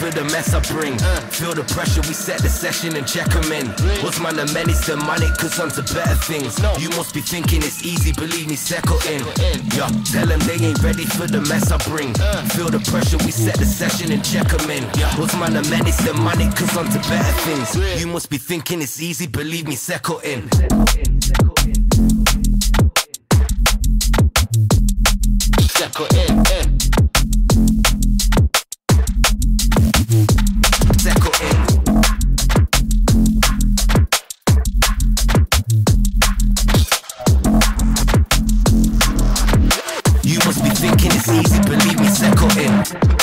feel the mess I bring. Uh, feel the pressure, we set the session and check them in. What's my the menace to money, cause on to better things. No. You must be thinking it's easy, believe me, settle in. Yo, tell them they ain't ready for the mess I bring. Feel the pressure, we set the session and check them in. What's my the menace to money, cause on to better things. You must be thinking it's easy, believe me, settle in. Easy, Believe me, second in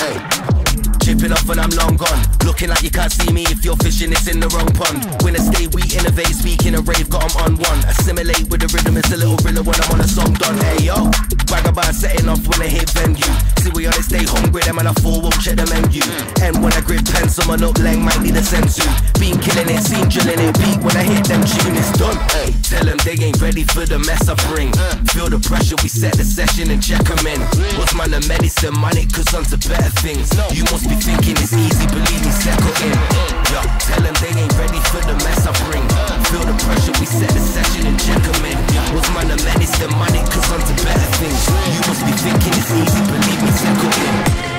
when I'm long gone. Looking like you can't see me if you're fishing, it's in the wrong pond. Winner stay, we innovate, speaking a rave, got them on one. Assimilate with the rhythm, it's a little thriller when I'm on a song done. Hey yo, brag about setting off when they hit venue. See we on it, stay hungry, them and I four won't check the menu. And when I grip pen, someone up lang might need a sensu. Been killing it, seen drilling it, beat when I hit them tune, it's done. Hey, Tell them they ain't ready for the mess I bring. Feel the pressure, we set the session and check them in. What's man the medicine, money, cause on to better things. You must be thinking it's easy, believe me, settle in. Yeah, tell them they ain't ready for the mess I bring. Feel the pressure, we set the session and check them in. What's man the medicine, money, cause on to better things. You must be thinking it's easy, believe me, settle in.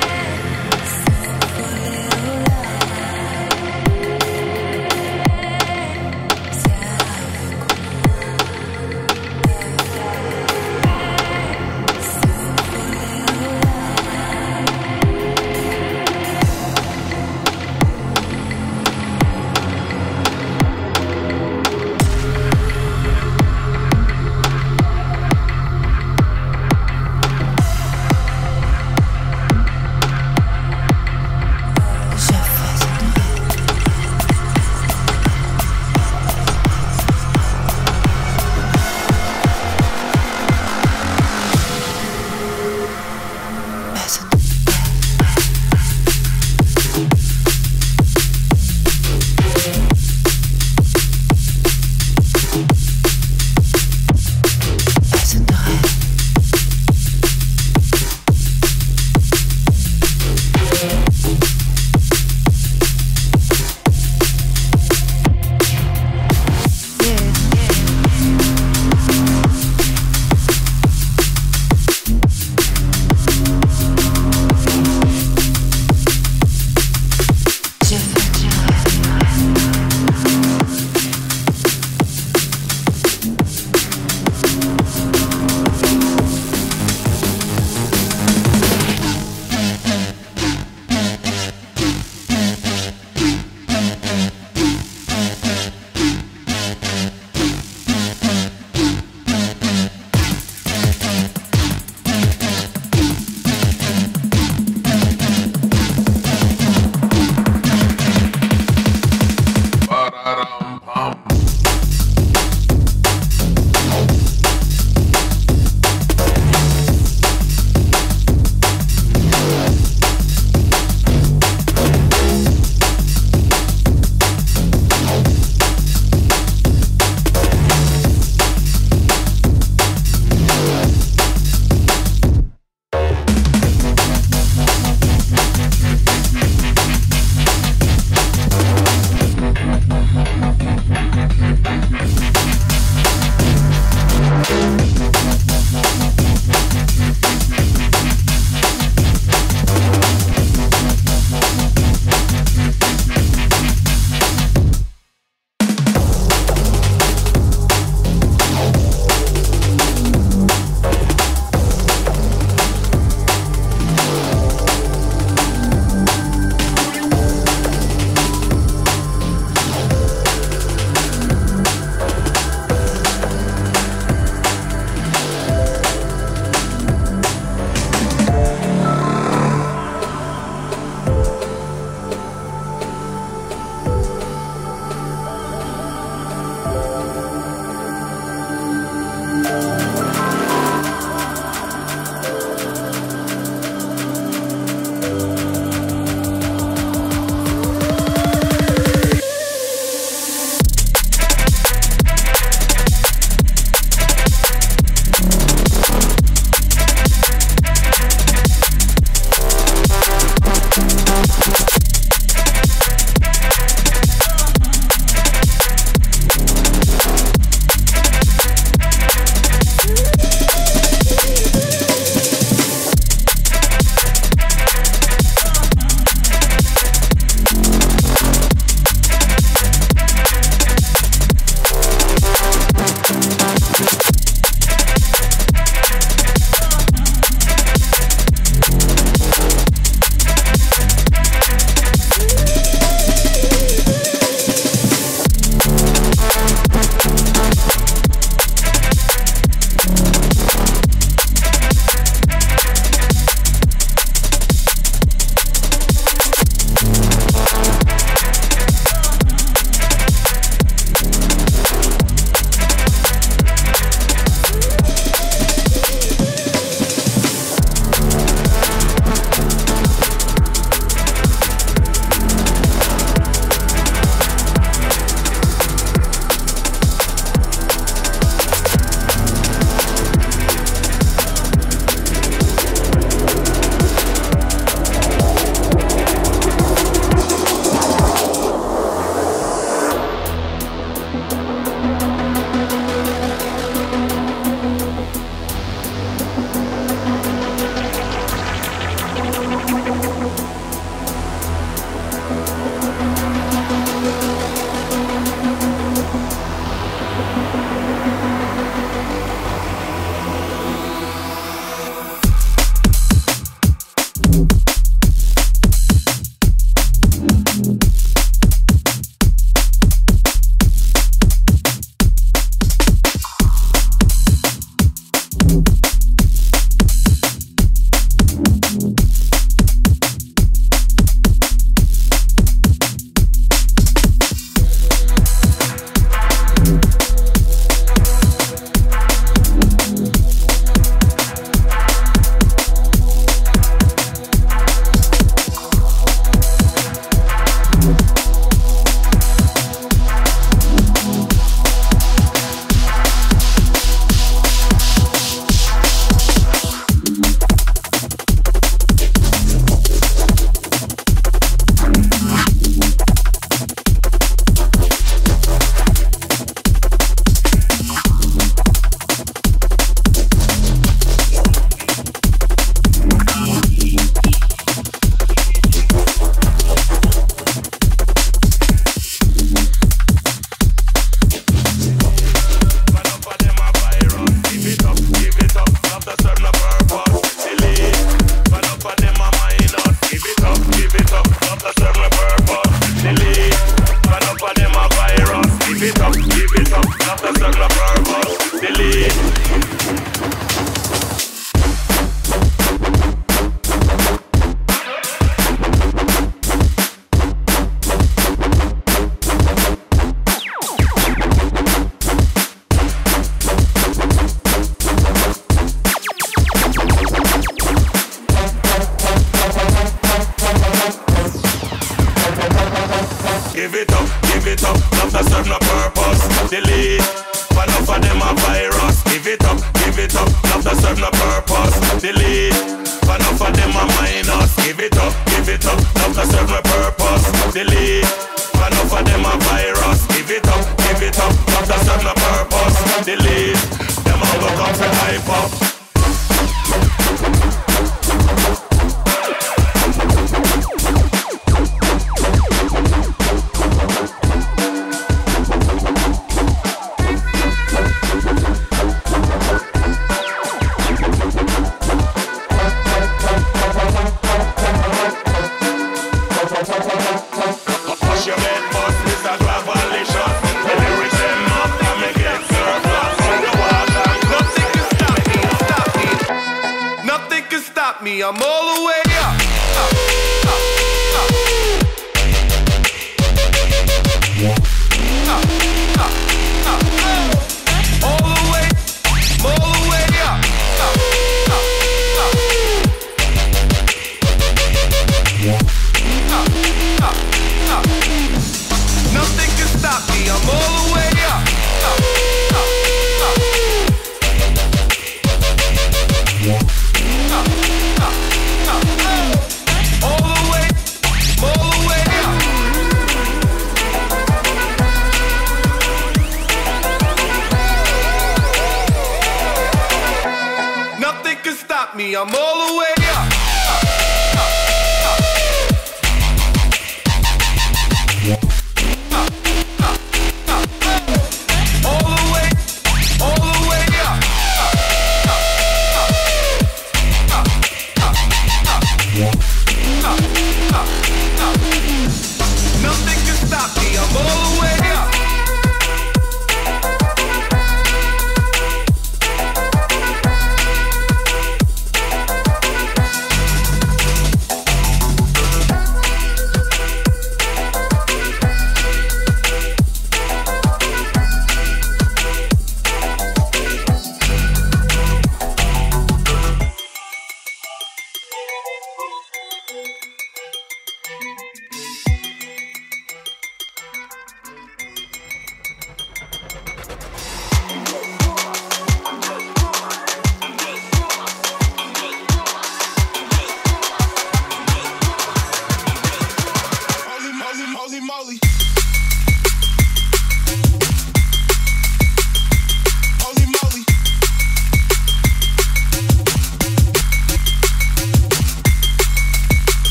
I'm all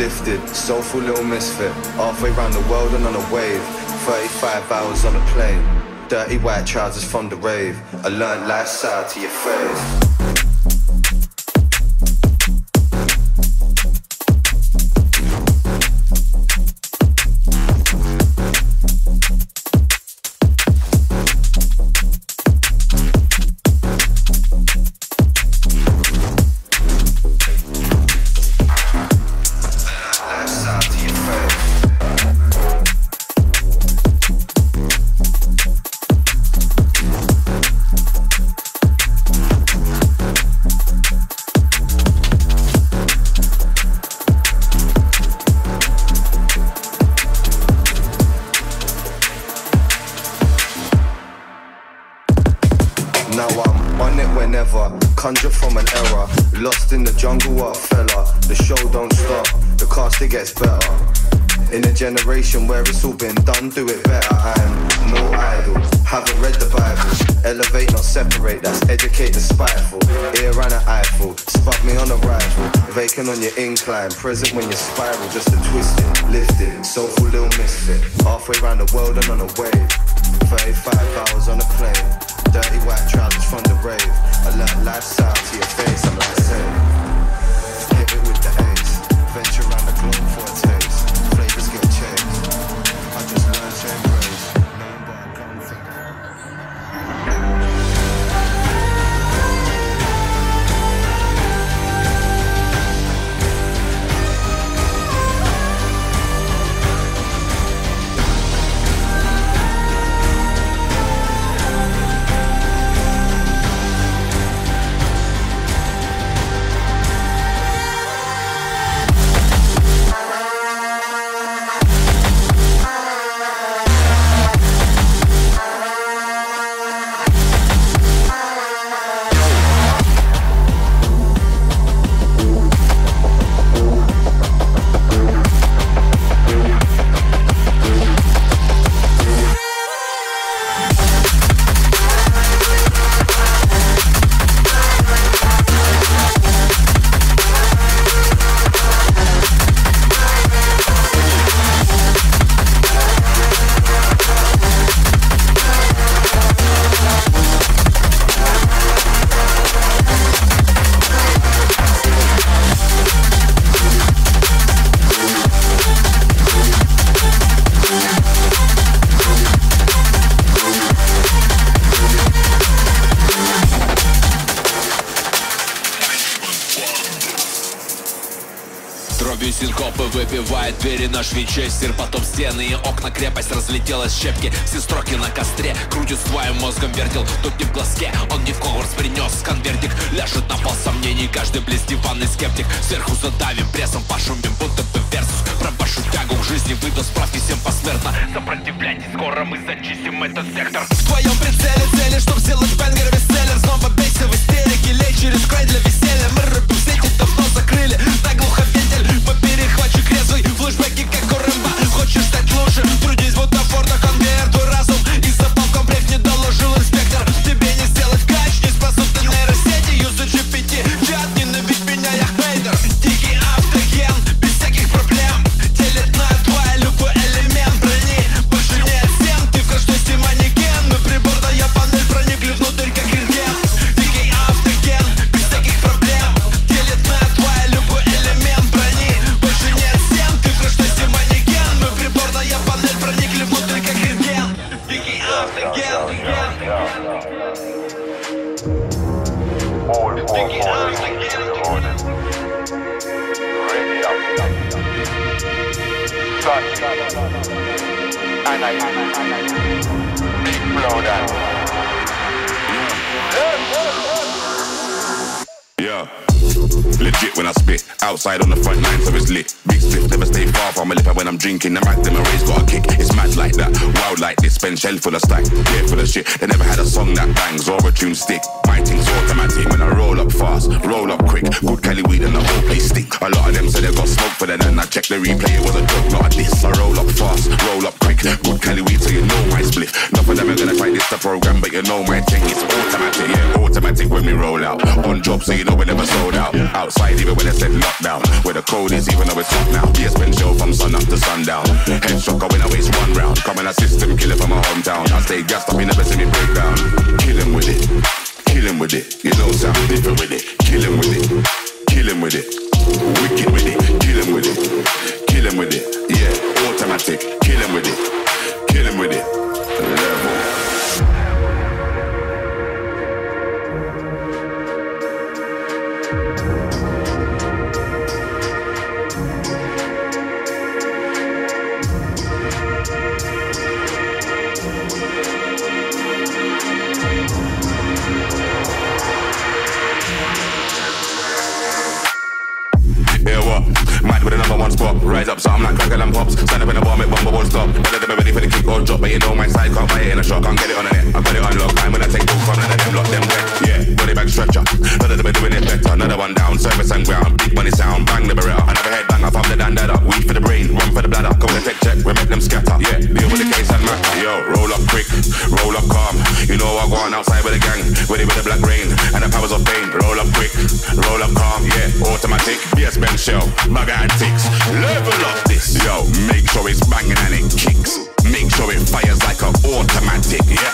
lifted, soulful little misfit. Halfway round the world and on a wave. 35 hours on a plane. Dirty white trousers from the rave. I learned lifestyle to your face. Stop, the cast it gets better. In a generation where it's all been done, do it better. I'm no idol, haven't read the Bible. Elevate, not separate, that's educate the spiteful. Ear and an eyeful, spot me on a rifle. Vacant on your incline, present when you spiral, just a twist it, lift it. Soulful little misfit, halfway around the world and on a wave. 35 hours on a plane, dirty white trousers from the rave. I learned lifestyle to your face, I'm like saying. Наш винчестер Потом стены и окна, крепость разлетелась щепки. Все строки на костре, крутит своим мозгом вертел Тут не в глазке, он не в Хогвартс принес конвертик Ляжет на пол сомнений, каждый близ диванный скептик Сверху задавим прессом, пошумим, будто бы версус. Про вашу тягу к жизни выйду справки всем посмертно. Сопротивляйтесь, скоро мы зачистим этот сектор. В твоем прицеле цели, чтоб сделать бенгер бестселлер Снова They never had a song that bangs or a tune stick. My thing's automatic when I roll up fast, roll up quick. Good Cali weed and the whole place stick. A lot of them said they got smoke for that, and I checked the replay, it was a joke, not a diss. I roll up fast, roll up quick. Good Cali weed, so you know my split. Enough of them are gonna try this the program, but you know my thing is automatic, yeah, automatic when we roll out. On job, so you know we never sold out. Outside, even when they said lockdown. Where the code is, even though it's hot now. Yes, been show from sun up to sundown. Head when I waste one round. Coming a system, kill it from my hometown. I stay gassed up, you never see me break down. Kill him with it. Kill him with it. You know, sound different with it. Kill him with it. Kill him with it. Wicked with it. Kill him with it. Kill him with it. Yeah, automatic. Kill him with it. One up, something like crackle and pops. Stand up in the bar, make bumble won't stop. Better than ready for the kick or drop, but you know my side can't buy it in a shot. Can't get it on the net. I got it unlocked. I'm gonna take both from none of them, lock them wet. Yeah, body bag stretcher. Better than doing it better. Another one down, service and ground. Big money sound, bang the beretta. Another head bang, I found the dandada. Weed for the brain, run for the bladder. Come and take check, we make them scatter. Yeah, deal with the case and matter. Yo, roll up quick, roll up calm. Know I go on outside with a gang, ready with the black rain and the powers of pain. Roll up quick, roll up calm. Yeah, automatic. Yes, Ben Shell, bag antics. Level up this. Yo, make sure it's banging and it kicks. Make sure it fires like an automatic. Yeah.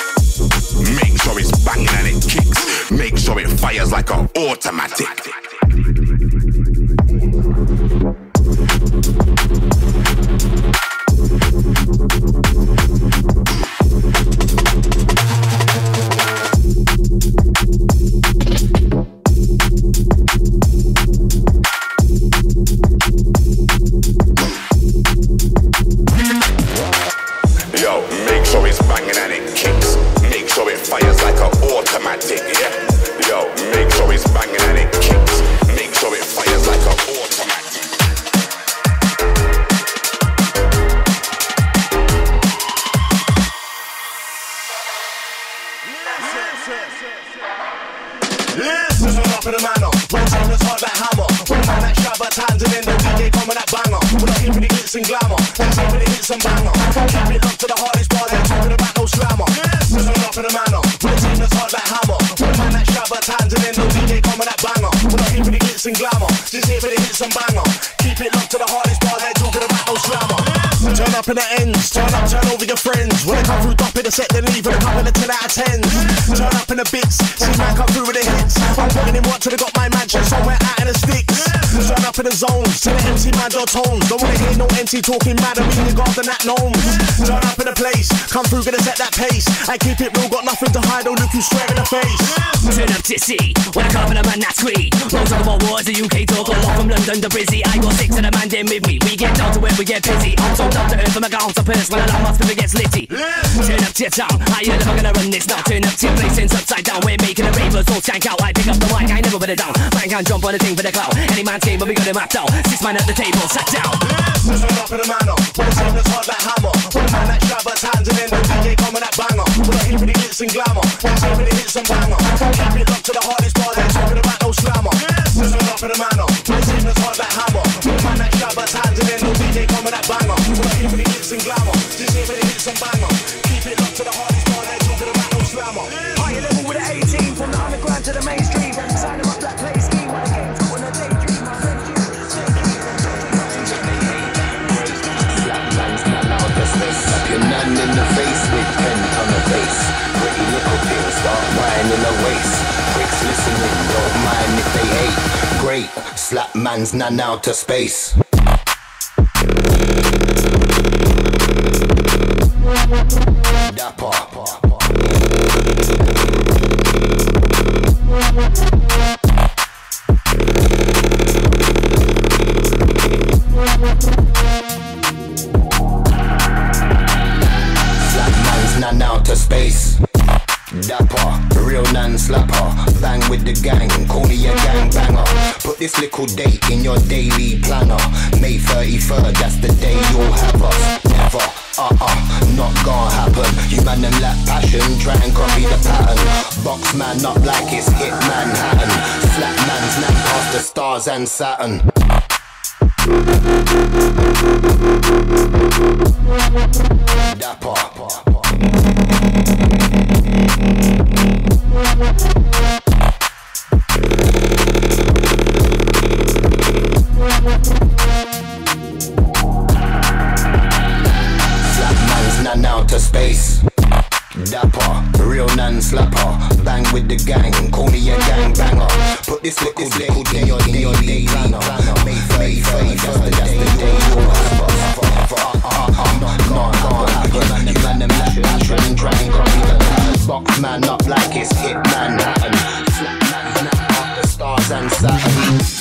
Make sure it's banging and it kicks. Make sure it fires like an automatic. Glitz and glamour. We're here for the hits and banger. Keep it locked to the hardest part. They're talking about no slammer. Listen up in the manner. The time is hard like hammer. The man that shabba times and then the DJ come with that banger. We're not here for the glitz and glamour. Just here for the hits and banger. Keep it locked to the hardest up in the ends, turn up, turn over your friends. When I come through, top in the set, then leave with a couple of 10 out of 10s. Turn up in the bits, see man come through with the hits. I'm putting in work till they got my mansion somewhere out in the sticks. Turn up in the zones, tell the MC man your tones. Don't wanna hear no MC talking mad, I mean you got the nat gnomes. Turn up in the place, come through, gonna set that pace. I keep it real, got nothing to hide, don't look you straight in the face. Turn up to see when I come in a man that's free. Don't talk about wars, the UK talk, a lot from London to Brizzy. I got six of the man them with me. We get down to where we get busy. I'm so down to earth from a gown to purse when I love my spirit gets litty. Turn up to your town, I ain't never gonna run this now. Turn up to your place, it's upside down. We're making a ravers all skank out. I pick up the mic, I never put it down. Man can't jump on a thing for the clout. Any man's game, but we got it mapped out. Six man at the table, sat down. Listen up in the manner, when the time is hard like hammer. When the man that shabba times and then the DJ come with that banger. We're not here for the glitz and glamour. We're here for the hits and banger. Keep it locked to the hardest part. They're talking about no slammer. Listen up in the manner, when the time is the banger. Keep it locked to the hardest part. They're talking about no slammer. Higher level with an 18 from the underground to the mainstream. Sign up that play scheme when the game's caught in a daydream. My friend, you Slap your nun in the face with pen on the face. Pretty little thing, start whining the waist. Pricks listening, don't mind if they hate. Great, slap man's nun out to space. Put this little date in your daily planner. May 33rd, that's the day you'll have us. Never, uh uh, not gonna happen. You man them lack passion, try and copy the pattern. Box man up like it's hit Manhattan. Slap man's nan past the stars and Saturn. Dapper. With the gang, call me a gang banger. Put this little little your in your daily planner. May 31st, that's the day have us. Not gonna happen. You man them lack passion, try and copy the. Box man up like it's hit Manhattan. Slap nan out the stars and Saturn.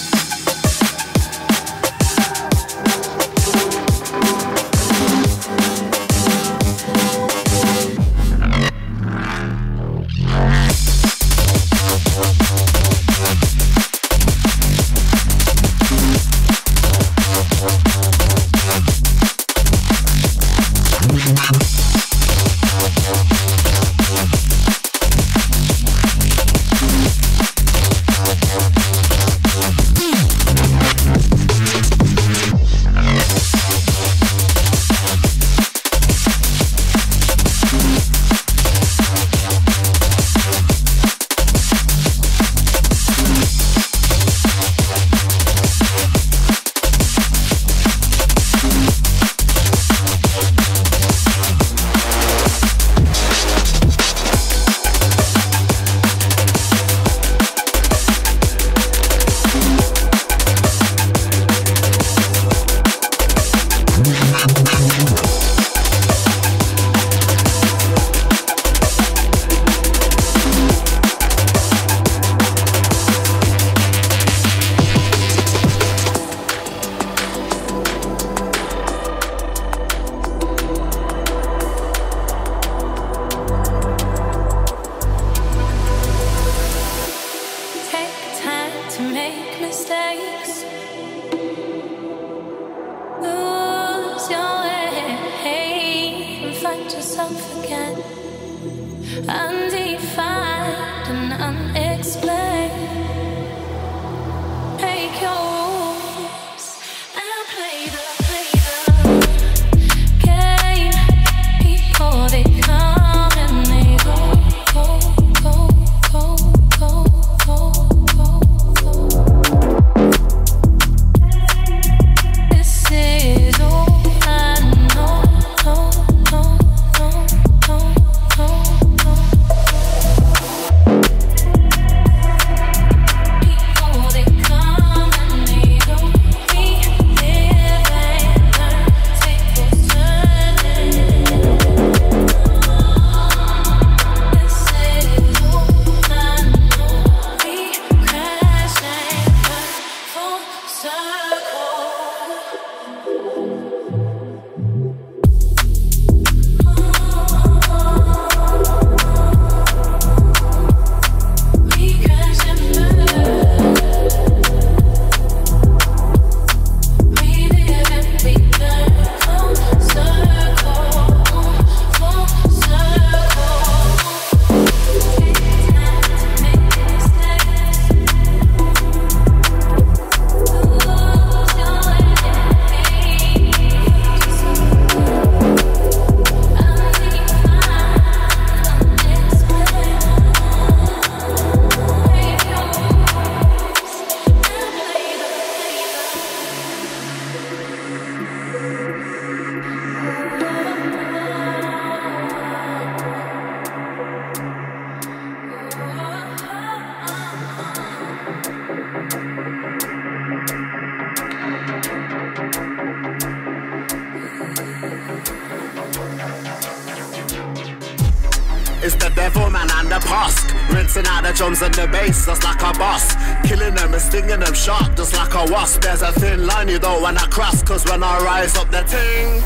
You don't wanna cross, cause when I rise up the ting,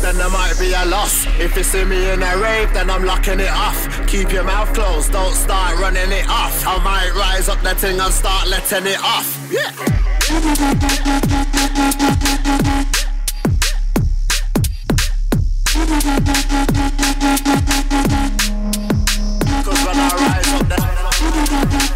then there might be a loss. If you see me in a rave, then I'm locking it off. Keep your mouth closed, don't start running it off. I might rise up the ting and start letting it off. Yeah. Cause when I rise up the up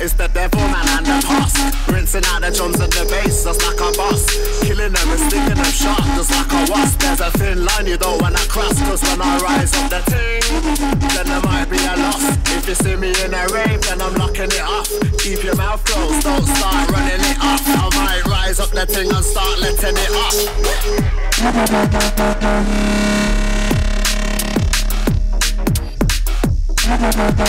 it's the devil man and the pus Rinsing out the drums and the bass just like a boss. Killing them and stinging them sharp just like a wasp. There's a thin line you don't wanna cross Cause when I rise up the ting Then there might be a loss. If you see me in a rave then I'm locking it off. Keep your mouth closed, don't start running it off. I might rise up the ting and start letting it off Cause when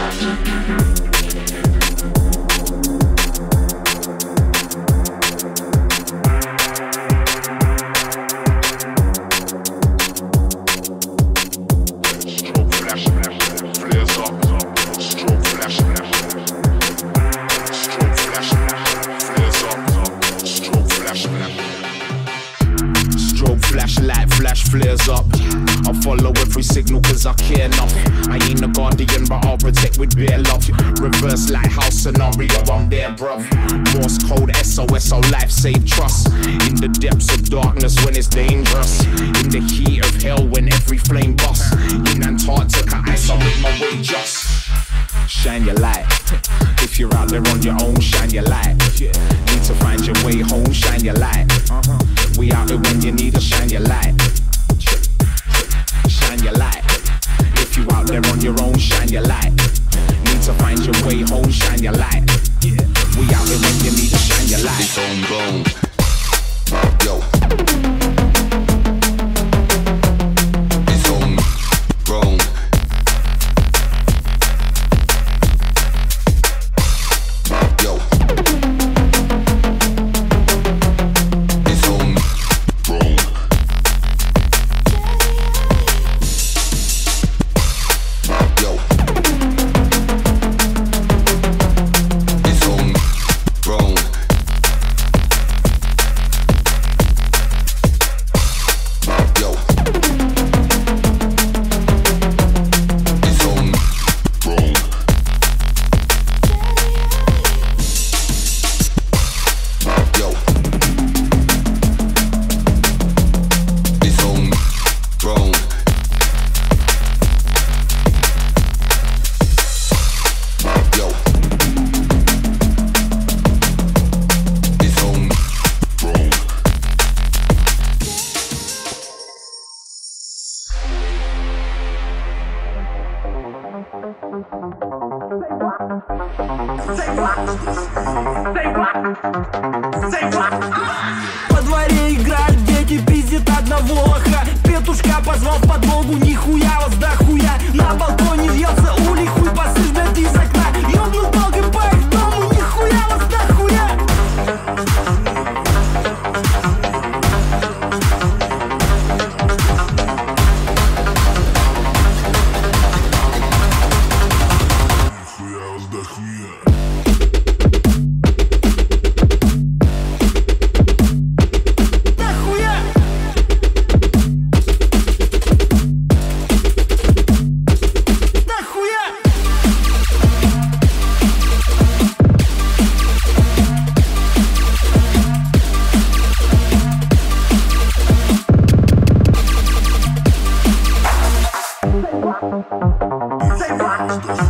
I You're out there on your own, shine your light. Need to find your way home, shine your light. Uh-huh. We out there when you need us, shine your light. Shine your light. If you out there on your own, shine your light. Need to find your way home, shine your light. We out there when you need us, shine your light. It's on bone. Yo. Say watch.